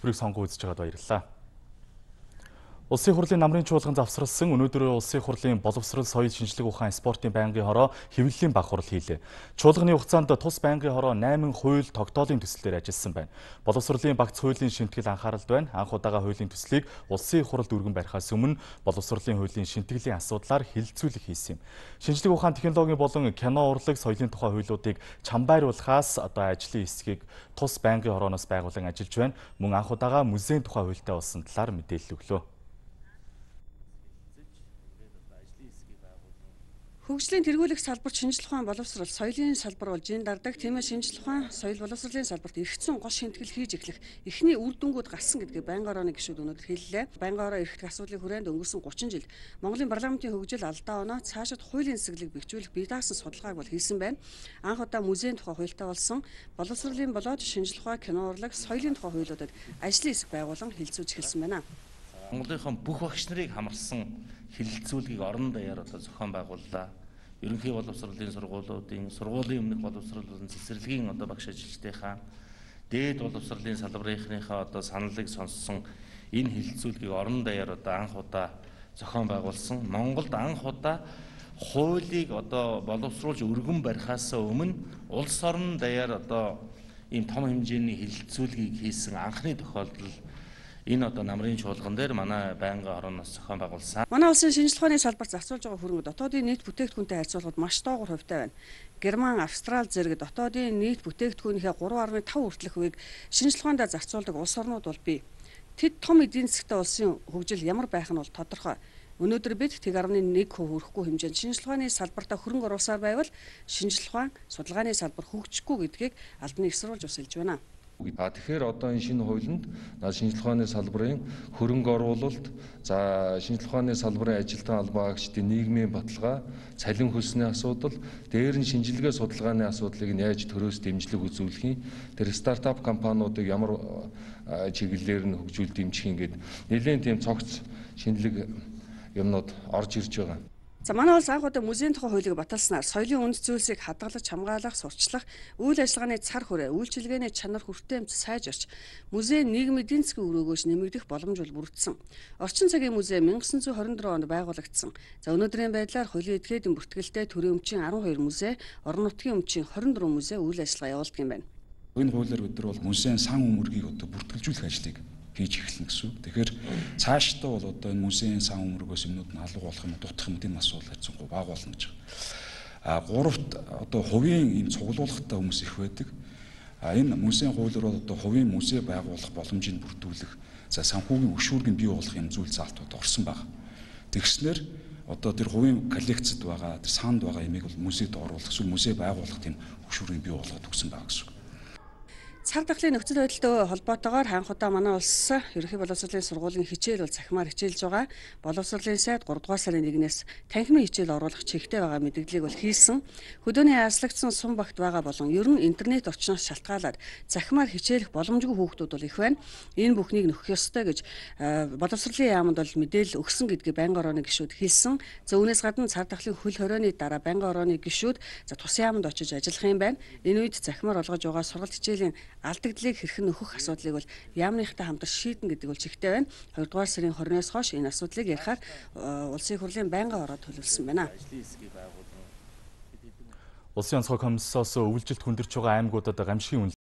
Бүрийг сонгон үзэж байгаад баярлалаа. Улсын хурлын намрын чуулган завсарласан өнөөдөр улсын хурлын боловсрал соёл шинжлэх ухаан спортын байнгын хороо хэвлэлийн баг хурал хийлээ. Чуулганы хугацаанд тус байнгын хороо 8 хууль тогтоолын төслөөр ажилласан байна. Боловсролын багц хуулийн шинтгэл анхааралд байна. Анх удаага хуулийн төслийг улсын хуралд өргөн барихаас өмнө боловсролын хуулийн шинтгэлийн асуудлаар хилцүүлэг хийсэн юм. Шинжлэх ухаан технологийн болон кино урлаг соёлын тухай хуулиудыг чамбайруулахаас одоо ажлын хэсгийг тус байнгын хорооноос байгуулан ажиллаж байна. Мөн анх удаага музейн тухай хуультай болсон талаар мэдээлэл өглөө. Хөгжлийн тэргүүлэх салбарт шинжлэх ухаан боловсрол, соёлын салбар болж энэ дардаг тиймээ шинжлэх ухаан, соёл боловсролын салбарт эргэцэн гол шинтгэл хийж эхлэх эхний үр дүнгууд гарсан гэдгийг байнгын орооны гишүүд өнөөдөр хэллээ. Байнгын ороо эрхтэх асуудлыг хүрээнд өнгөрсөн 30 жилд Монголын парламентын хөгжил алдаа оноо цаашид хуулийн сэглэг бэхжүүлэх бие даасан судалгааг бол хийсэн байна. Анх удаа музейн тухай хуультай болсон боловсролын болоод шинжлэх ухаан, кино урлаг, соёлын тухай хуулиудад ажлын хэсэг байгуулан хилцүүлж эхэлсэн байна. Монголынхон бүх багш нарыг хамарсан хилэлцүүлгийг орон даяар одоо зохион байгууллаа. Ерөнхий боловсролын сургуулиудын сургуулийн өмнөх боловсрол болон цэцэрлэгийн одоо багш ажилчдынхаа дээд боловсролын салбарынхныхаа одоо саналыг сонссон энэ хилэлцүүлгийг орон даяар одоо анх удаа зохион байгуулсан. Монголд анх удаа хуулийг одоо боловсруулж өргөн барихаас өмнө улс орон даяар одоо ийм том хэмжээний хилэлцүүлгийг хийсэн анхны тохиолдол энэ одоо намрын чуулган дээр манай байнгын орооноос зохион байгуулсан. Манай улсын шинжлэх ухааны салбарт зарцуулж байгаа хөрөнгө дотоодын нийт бүтээгдэхүүнтэй харьцуулахад маш доогуур хувьтай байна. Герман, Австрал зэрэг дотоодын нийт бүтээгдэхүүнийхээ 3.5 хүртэлх үеийг шинжлэх ухаандаа зарцуулдаг улс орнууд бол бий. Тэд том эдийн засгтай улсын хөгжил ямар байх нь бол тодорхой. Өнөөдөр бид 1.1% хүрэхгүй хэмжээнд шинжлэх ухааны салбартаа хөрөнгө оруулсаар байвал шинжлэх ухаан судалгааны салбар хөгжихгүй гэдгийг албаны ихсруулж усэлж байна. А тэгэхээр одоо энэ шинэ хуулинд шинжлэх ухааны салбарын хөрөнгө оруулалт, за шинжлэх ухааны салбарын ажилтан албаагчдын нийгмийн баталгаа, цалин хөлсний асуудал, дээр нь шинжилгээ судалгааны асуудлыг нь яаж төрөөс дэмжлэг үзүүлэх юм, тэр стартап компаниудыг ямар чиглэлээр нь хөгжүүл дэмжих юм гээд нэлээд тийм цогц шинэлэг юмнууд орж ирж байгаа. За манай улс анх удаа музейн тухай хуулийг баталснаар соёлын үнд зүйлсийг хадгалж хамгаалах, сурчлах, үйл ажиллагааны цар хүрээ, үйлчилгээний чанар хүртээмж сайжирч, музейн нийгмийн эдийн засгийн өрөөгөөс нэмэгдэх боломж бол бүрдсэн. Орчин цагийн музей 1924 онд байгуулагдсан. За өнөөдрийн байдлаар хуулийн этгээдийн бүртгэлтэй төрийн өмчийн 12 музей, орон нутгийн өмчийн 24 музей үйл ажиллагаа явуулдаг юм байна. Энэ хуулиар өдөр бол музейн сан өмөргийг одоо бүртгэлжүүлэх ажлыг хийж эхэлнэ гэсэн үг. Тэгэхээр цаашдаа бол одоо энэ музейн сан өмөргөөс юмнууд нь алга болох юм дутах юм тийм асуудал хайцсангүй баг болно гэж байна. А гуравт одоо хувийн ийм цуглуулгатай хүмүүс их байдаг. А энэ музейн хуулиар бол одоо хувийн музей байгуулах боломжийг бүрдүүлэх за санхүүгийн өшүүргийг бий болгох юм зүйл заалтууд орсон баг. Тэгснэр одоо тэр хувийн коллекцэд байгаа тэр санд байгаа ямиг бол музейд оруулах эсвэл музей байгуулах тийм хөшүүрийг бий болгоход өгсөн баг гэсэн үг. Цар тахлын нөхцөл байдалтай холбоотойгоор хаанх удаа манай улс ерөнхий боловсролын сургуулийн хичээл бол цахимаар хичээлж байгаа. Боловсролын сайд 3 дугаар сарын 1-ээс танхимын хичээл оруулах чигтэй байгаа мэдээллийг бол хийсэн. Хөдөөний яслагдсан сум багт байгаа болон ер нь интернет орчноос шалтгаалаад цахимаар хичээлэх боломжгүй хүүхдүүд бол их байна. Энэ бүхнийг нөхөх ёстой гэж боловсролын яамд бол мэдээлэл өгсөн гэдгийг байнгын орооны гишүүд хэлсэн. За үүнээс гадна цар тахлын хөл хорионы дараа байнгын орооны гишүүд за тус яамд очиж ажиллах юм байна. Энэ үед цахимаар олгож байгаа сургалт хичээлийн алдагдлыг хэрхэн нөхөх асуудлыг бол яамныхтай хамтар шийдэн гэдэг бол чигтэй байна. 2 дугаар сарын 20-оос хойш энэ асуудлыг ярихаар улсын хурлын байнгын ороод төлөвлөсөн байна. Улсын онцгой комиссоос өвлжилт хүндэрч байгаа аймагуудад гамшигын